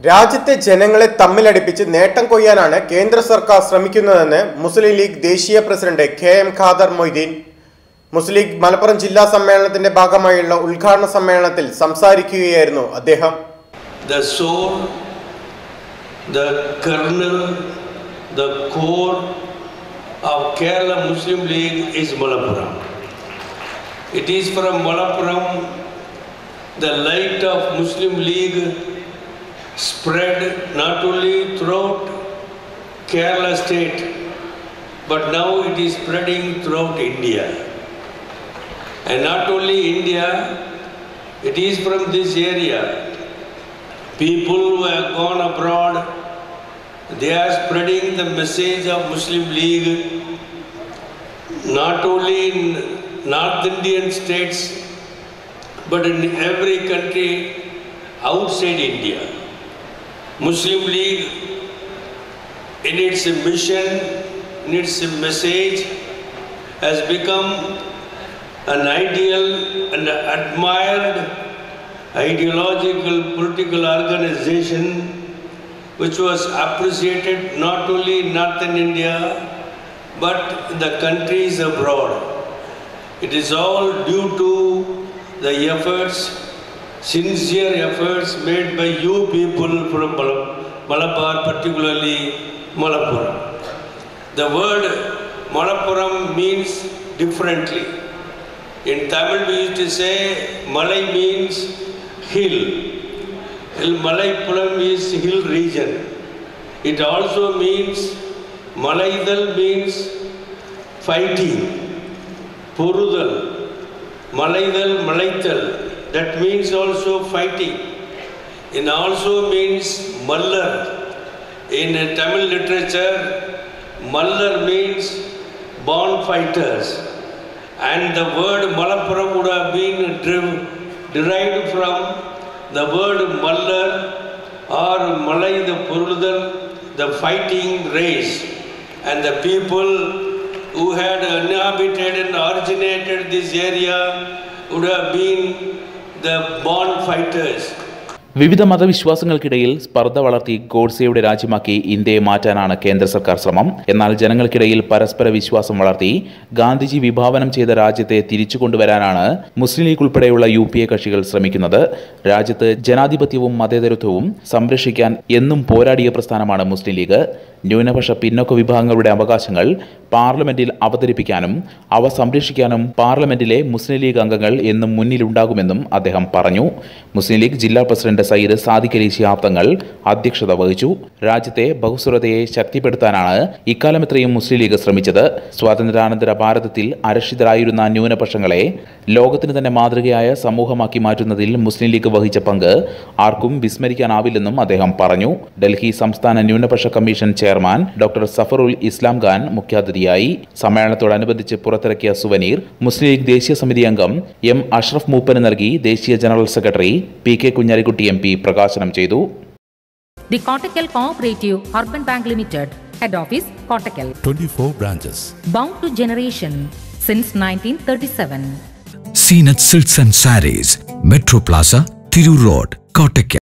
രാജ്യത്തെ ജനങ്ങളെ തമ്മിലടിപ്പിച്ച് നേട്ടം കൊയ്യാനാണ് കേന്ദ്ര സർക്കാർ ശ്രമിക്കുന്നതെന്ന് മുസ്ലിം ലീഗ് ദേശീയ president K M Khader Moideen Muslim League Malappuram ജില്ലാ സമ്മേളനത്തിന്റെ ഭാഗമായുള്ള ഉദ്ഘാടന സമ്മേളനത്തിൽ സംസാരിക്കുകയായിരുന്നു അദ്ദേഹം the soul, the kernel, the core of Kerala Muslim League is Malappuram. It is from Malappuram the light of Muslim League spread not only throughout Kerala state but now it is spreading throughout India. And not only India, it is from this area people who have gone abroad, they are spreading the message of Muslim League not only in North Indian states but in every country outside India. Muslim League in its mission, in its message has become an ideal and admired ideological political organization which was appreciated not only in northern India but the countries abroad. It is all due to the efforts, sincere efforts made by you people from Mal- Malabar, particularly Malappuram. The word Malappuram means differently. In Tamil we used to say Malay means hill. Malaypuram is hill region. It also means Malaydal means fighting. Purudal. Malaydal, Malaithal. That means also fighting. It also means Mallar. In Tamil literature, Mallar means born fighters. And the word Malappuram would have been derived from the word Mallar or Malay, the Purudal, the fighting race. And the people who had inhabited and originated this area would have been. വിവിധ മതവിശ്വാസങ്ങൾക്കിടയിൽ സ്പർദ്ധ വളർത്തി ഗോഡ്സെയുടെ രാജ്യമാക്കി ഇന്ത്യയെ മാറ്റാനാണ് കേന്ദ്ര സർക്കാർ ശ്രമം. എന്നാൽ ജനങ്ങൾക്കിടയിൽ പരസ്പര വിശ്വാസം വളർത്തി ഗാന്ധിജി വിഭാവനം ചെയ്ത രാജ്യത്തെ തിരിച്ചു കൊണ്ടുവരാനാണ് മുസ്ലിം ലീഗ് ഉൾപ്പെടെയുള്ള യു പി എ കക്ഷികൾ ശ്രമിക്കുന്നത്. രാജ്യത്ത് ജനാധിപത്യവും മതേതരത്വവും സംരക്ഷിക്കാൻ എന്നും പോരാടിയ പ്രസ്ഥാനമാണ് മുസ്ലിം ലീഗ്. ന്യൂനപക്ഷ പിന്നോക്ക വിഭാഗങ്ങളുടെ അവകാശങ്ങൾ പാർലമെന്റിൽ അവതരിപ്പിക്കാനും അവ സംരക്ഷിക്കാനും പാർലമെന്റിലെ മുസ്ലിം ലീഗ് അംഗങ്ങൾ എന്നും മുന്നിലുണ്ടാകുമെന്നും അദ്ദേഹം പറഞ്ഞു. മുസ്ലിം ലീഗ് ജില്ലാ പ്രസിഡന്റ് സയ്യിദ് സാദിഖ് അലി ശിഹാബ്തങ്ങൾ അധ്യക്ഷത വഹിച്ചു. രാജ്യത്തെ ബഹുസ്വരതയെ ശക്തിപ്പെടുത്താനാണ് ഇക്കാലമെത്രയും മുസ്ലിം ലീഗ് ശ്രമിച്ചത്. സ്വാതന്ത്ര്യാനന്തര ഭാരതത്തിൽ അരക്ഷിതരായിരുന്ന ന്യൂനപക്ഷങ്ങളെ ലോകത്തിന് തന്നെ മാതൃകയായ സമൂഹമാക്കി മാറ്റുന്നതിൽ മുസ്ലിം ലീഗ് വഹിച്ച പങ്ക് ആർക്കും വിസ്മരിക്കാനാവില്ലെന്നും അദ്ദേഹം പറഞ്ഞു. ഡൽഹി സംസ്ഥാന ന്യൂനപക്ഷ commission chairman doctor Zafarul Islam Khan മുഖ്യാതിഥിയായി സമ്മേളനത്തോടനുബന്ധിച്ച് പുറത്തിറക്കിയ സുവനീർ മുസ്ലിം ലീഗ് ദേശീയ സമിതി അംഗം എം അഷ്റഫ് മൂപ്പന് നൽകി ദേശീയ general secretary P K Kunhalikutty M P പ്രകാശനം ചെയ്തു The Kottakkal Cooperative Urban Bank Limited, Head Office, Kottakkal. 24 branches. Bound to generation since 1937. Seen at Silks and Saris, Metro Plaza, Thiru Road, Kottakkal.